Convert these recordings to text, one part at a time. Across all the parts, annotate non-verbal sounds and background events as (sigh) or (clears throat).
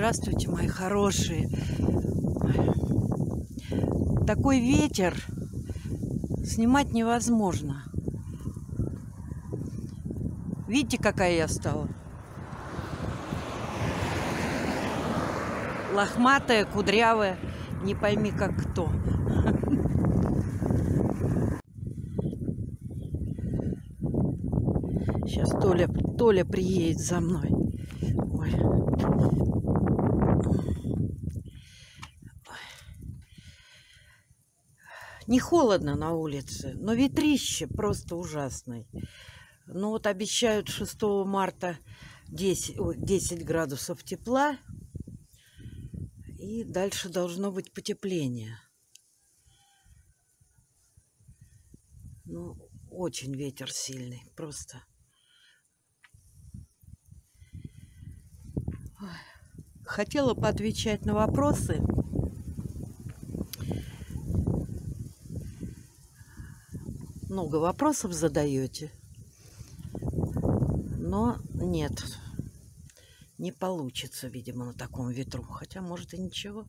Здравствуйте, мои хорошие. Такой ветер снимать невозможно. Видите, какая я стала? Лохматая, кудрявая, не пойми как кто. Сейчас Толя, Толя приедет за мной. Ой. Не холодно на улице, но ветрище просто ужасный. Ну вот обещают 6 марта 10, 10 градусов тепла. И дальше должно быть потепление. Ну, очень ветер сильный, просто. Хотела поотвечать на вопросы. Много вопросов задаете. Но нет, не получится, видимо, на таком ветру. Хотя, может, и ничего.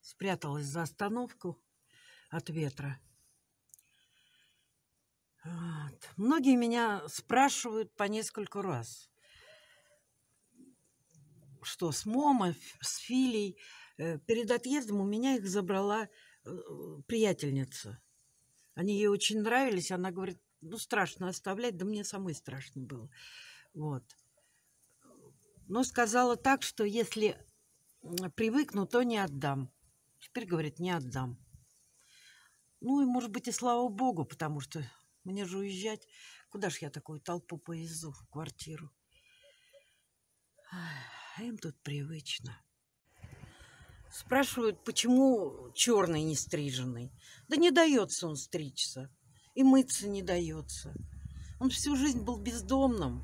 Спряталась за остановку от ветра. Вот. Многие меня спрашивают по нескольку раз, что с Момо, с Филей. Э, перед отъездом у меня их забрала э, приятельница. Они ей очень нравились. Она говорит, ну, страшно оставлять, да мне самой страшно было. Вот. Но сказала так, что если привыкну, то не отдам. Теперь, говорит, не отдам. Ну, и, может быть, и слава богу, потому что мне же уезжать. Куда ж я такую толпу повезу в квартиру? А им тут привычно. Спрашивают, почему черный не стриженный. Да не дается он стричься. И мыться не дается. Он всю жизнь был бездомным.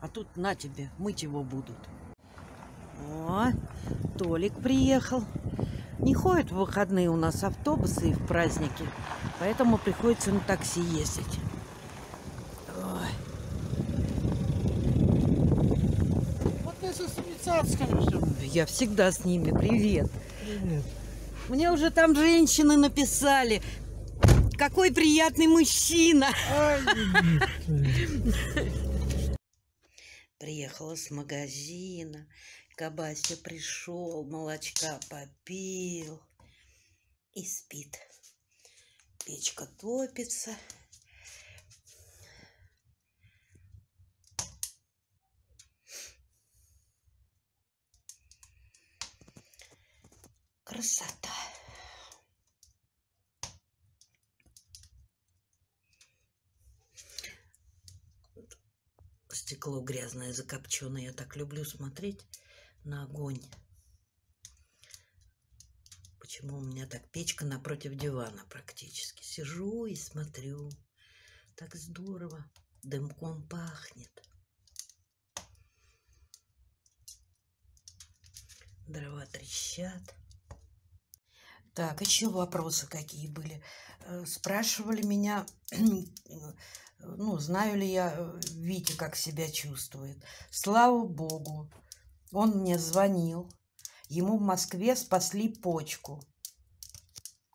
А тут на тебе, мыть его будут. О, Толик приехал. Не ходят в выходные у нас автобусы и в праздники, поэтому приходится на такси ездить. Ой. Вот ты со Смицатскими все. Я всегда с ними. Привет. Привет. Мне уже там женщины написали. Какой приятный мужчина. Ай. (laughs) Приехала с магазина. Кабася пришел, молочка попил и спит. Печка топится. Красота. Стекло грязное, закопченное. Я так люблю смотреть на огонь. Почему у меня так печка напротив дивана практически? Сижу и смотрю. Так здорово. Дымком пахнет. Дрова трещат. Так, еще вопросы какие были. Э, Спрашивали меня, (clears throat) ну, знаю ли я э, Витя, как себя чувствует. Слава Богу, он мне звонил. Ему в Москве спасли почку.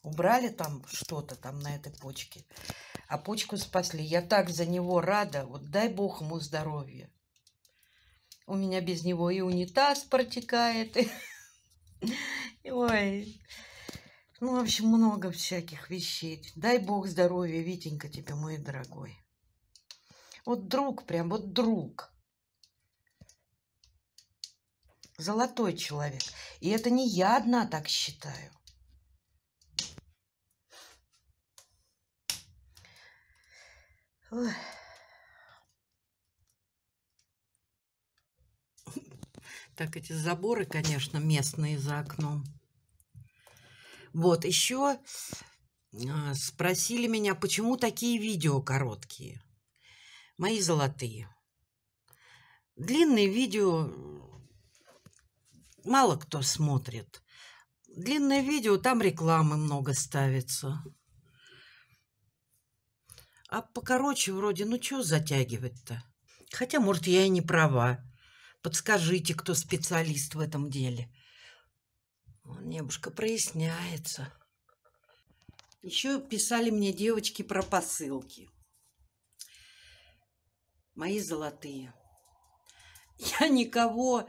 Убрали там что-то там на этой почке. А почку спасли. Я так за него рада. Вот дай бог ему здоровья. У меня без него и унитаз протекает. И... (laughs) Ой. Ну, в общем, много всяких вещей. Дай бог здоровья, Витенька, тебе, мой дорогой. Вот друг прям, вот друг. Золотой человек. И это не я одна так считаю. Так, эти заборы, конечно, местные за окном. Вот, еще а, спросили меня, почему такие видео короткие. Мои золотые. Длинные видео мало кто смотрит. Длинное видео, там рекламы много ставится. А покороче вроде, ну что затягивать-то? Хотя, может, я и не права. Подскажите, кто специалист в этом деле. Небушка проясняется. Еще писали мне девочки про посылки. Мои золотые. Я никого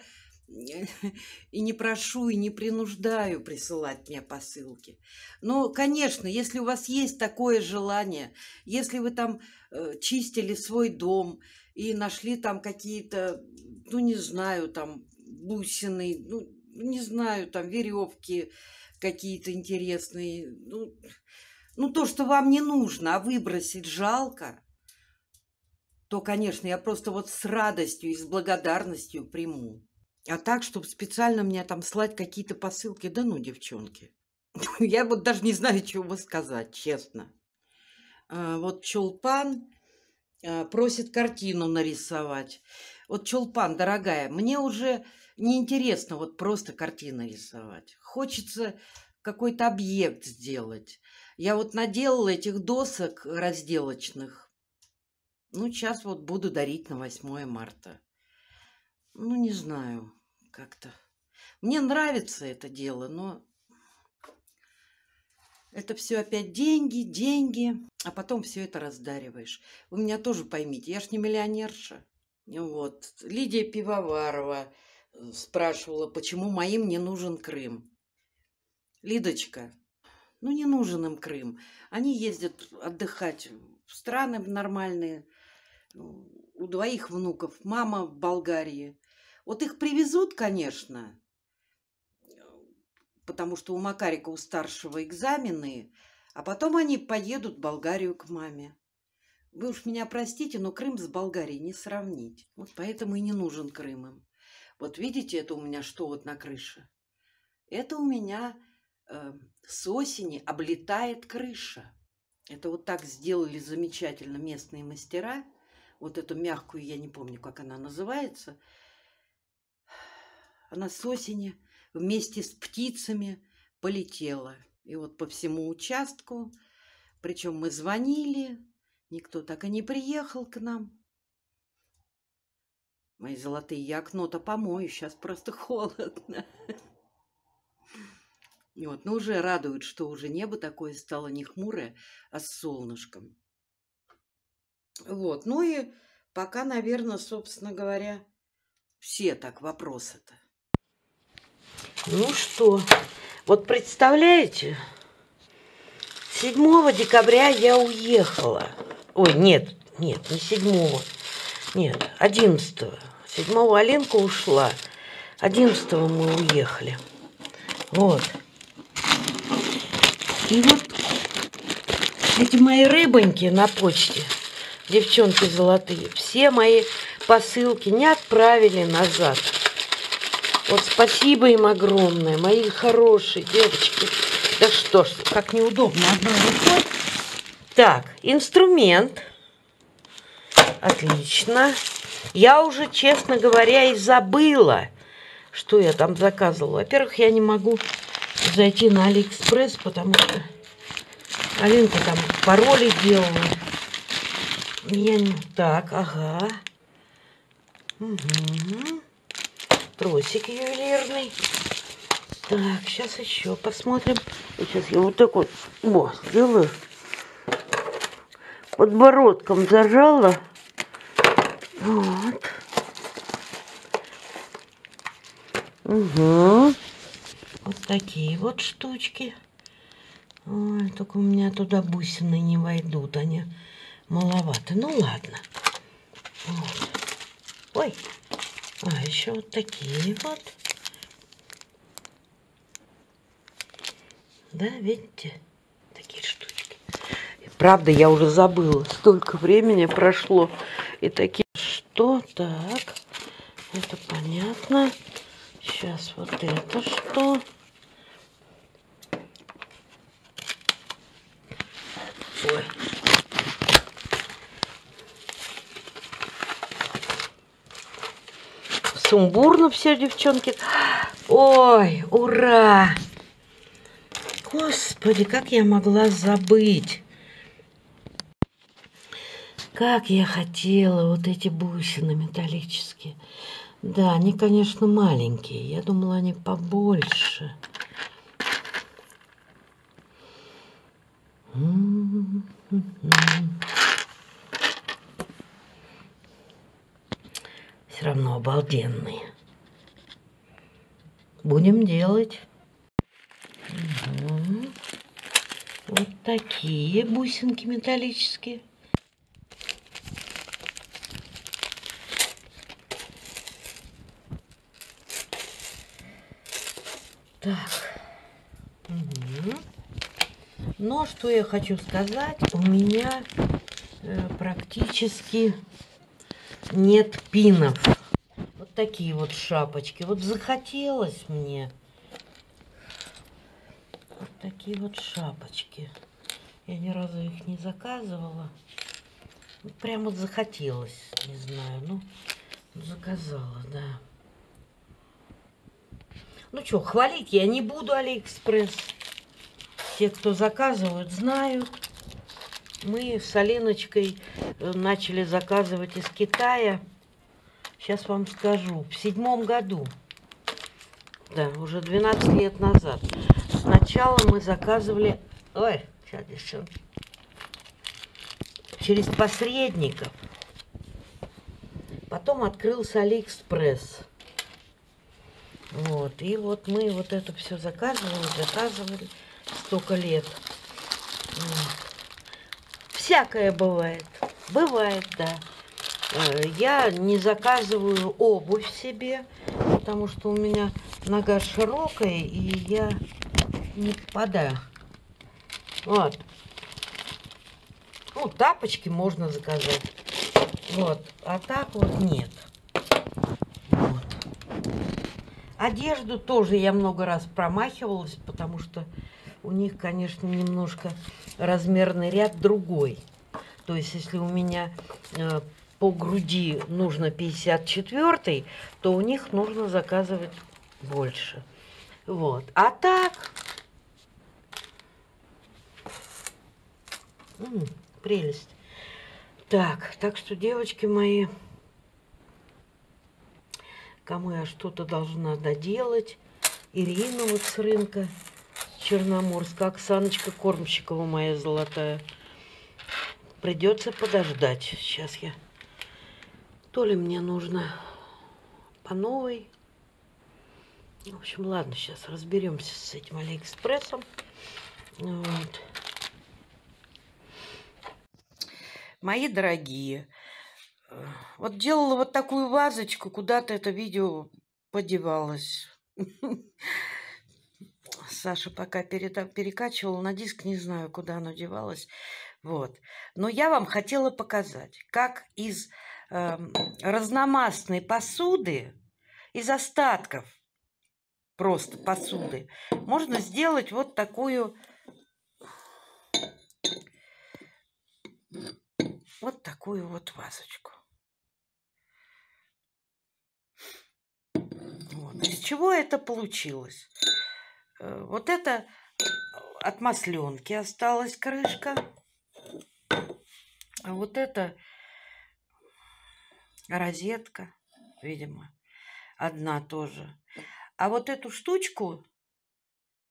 и не прошу, и не принуждаю присылать мне посылки. Но, конечно, если у вас есть такое желание, если вы там э, чистили свой дом и нашли там какие-то, ну, не знаю, там бусины, ну, не знаю, там веревки какие-то интересные, ну, ну, то, что вам не нужно, а выбросить жалко, то, конечно, я просто вот с радостью и с благодарностью приму. А так, чтобы специально мне там слать какие-то посылки, да ну, девчонки. (laughs) Я вот даже не знаю, чего сказать, честно. А, вот Чулпан а, просит картину нарисовать. Вот Чулпан, дорогая, мне уже неинтересно вот просто картины рисовать. Хочется какой-то объект сделать. Я вот наделала этих досок разделочных. Ну, сейчас вот буду дарить на 8 марта. Ну, не знаю, как-то. Мне нравится это дело, но это все опять деньги, деньги, а потом все это раздариваешь. Вы меня тоже поймите, я ж не миллионерша. Вот. Лидия Пивоварова спрашивала, почему моим не нужен Крым. Лидочка, ну не нужен им Крым. Они ездят отдыхать в страны нормальные. У двоих внуков. Мама в Болгарии. Вот их привезут, конечно, потому что у Макарика у старшего экзамены, а потом они поедут в Болгарию к маме. Вы уж меня простите, но Крым с Болгарией не сравнить. Вот поэтому и не нужен Крым им. Вот видите, это у меня что вот на крыше? Это у меня э, с осени облетает крыша. Это вот так сделали замечательно местные мастера. Вот эту мягкую, я не помню, как она называется – она с осени вместе с птицами полетела. И вот по всему участку, причем мы звонили, никто так и не приехал к нам. Мои золотые, я окно-то помою, сейчас просто (laughs) холодно. И вот, но уже радует, что уже небо такое стало не хмурое, а с солнышком. Вот, ну и пока, наверное, собственно говоря, все так вопросы-то. Ну что, вот представляете, 7 декабря я уехала. Ой, нет, нет, не 7. Нет, 11. 7 Алинка ушла. 11 мы уехали. Вот. И вот эти мои рыбоньки на почте, девчонки золотые, все мои посылки не отправили назад. Вот спасибо им огромное, мои хорошие девочки. Да что ж, как неудобно. Так, инструмент. Отлично. Я уже, честно говоря, и забыла, что я там заказывала. Во-первых, я не могу зайти на Алиэкспресс, потому что Алинка там пароли делала. Я не... Так, ага. Угу тросик ювелирный. Так, сейчас еще посмотрим. Сейчас я вот так вот о, сделаю. Подбородком зажала. Вот. Угу. Вот такие вот штучки. Ой, только у меня туда бусины не войдут, они маловато. Ну ладно. Вот. Ой, а, еще вот такие вот. Да, видите? Такие штучки. Правда, я уже забыла. Столько времени прошло. И такие... Что? Так. Это понятно. Сейчас вот это что? Ой, сумбурно все, девчонки. Ой, ура! Господи, как я могла забыть. Как я хотела вот эти бусины металлические. Да, они, конечно, маленькие. Я думала, они побольше. Все равно обалденные. Будем делать. Угу. Вот такие бусинки металлические. Так. Угу. Но что я хочу сказать, у меня э, практически нет пинов. Вот такие вот шапочки. Вот захотелось мне. Вот такие вот шапочки. Я ни разу их не заказывала. Прям вот захотелось, не знаю, ну, заказала, да. Ну что, хвалить я не буду Алиэкспресс. Те, кто заказывают, знают. Мы с Алиночкой э, начали заказывать из Китая. Сейчас вам скажу. В седьмом году. Да, уже 12 лет назад. Сначала мы заказывали... Ой, сейчас еще. Через посредников. Потом открылся Алиэкспресс. Вот, и вот мы вот это все заказывали, заказывали столько лет. Всякое бывает. Бывает, да. Э, я не заказываю обувь себе, потому что у меня нога широкая, и я не попадаю. Вот. Ну, тапочки можно заказать. Вот. А так вот нет. Одежду тоже я много раз промахивалась, потому что у них, конечно, немножко размерный ряд другой. То есть, если у меня э, по груди нужно 54, то у них нужно заказывать больше. Вот. А так... М -м, прелесть. Так, так что, девочки мои, кому я что-то должна доделать. Ирина вот с рынка Черноморска, Оксаночка Кормщикова моя золотая. Придется подождать. Сейчас я... То ли мне нужно по новой. В общем, ладно, сейчас разберемся с этим Алиэкспрессом. Вот. Мои дорогие, вот делала вот такую вазочку, куда-то это видео подевалось. (laughs) Саша пока перекачивала на диск, не знаю, куда оно девалось. Вот. Но я вам хотела показать, как из э, разномастной посуды, из остатков просто посуды, можно сделать вот такую вот такую вот вазочку. Вот. Из чего это получилось? Э, вот это от масленки осталась крышка. А вот это розетка, видимо, одна тоже. А вот эту штучку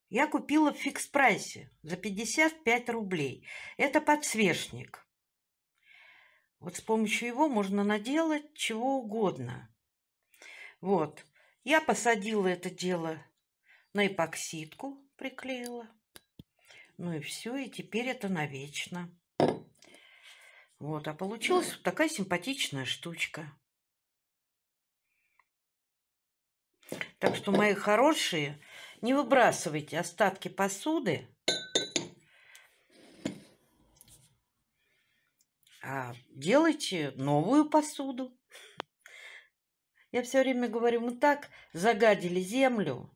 я купила в фикс-прайсе за 55 рублей. Это подсвечник. Вот с помощью его можно наделать чего угодно. Вот. Я посадила это дело на эпоксидку, приклеила. Ну и все, и теперь это навечно. Вот, а получилась вот такая симпатичная штучка. Так что, мои хорошие, не выбрасывайте остатки посуды, а делайте новую посуду. Я все время говорю, мы так загадили землю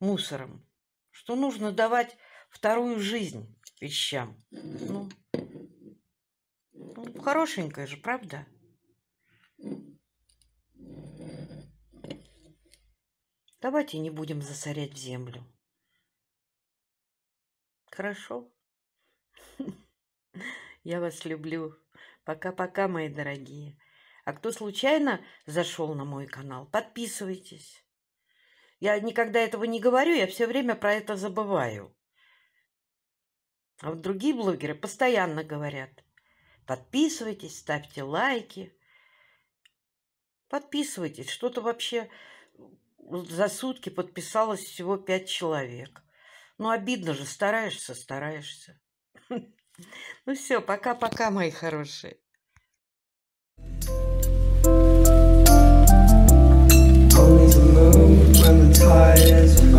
мусором, что нужно давать вторую жизнь вещам. Ну, ну хорошенькая же, правда? Давайте не будем засорять землю. Хорошо? (laughs) Я вас люблю. Пока-пока, мои дорогие. А кто случайно зашел на мой канал, подписывайтесь. Я никогда этого не говорю, я все время про это забываю. А вот другие блогеры постоянно говорят. Подписывайтесь, ставьте лайки. Подписывайтесь. Что-то вообще за сутки подписалось всего пять человек. Ну, обидно же, стараешься, стараешься. (laughs) Ну все, пока-пока, мои хорошие. fires.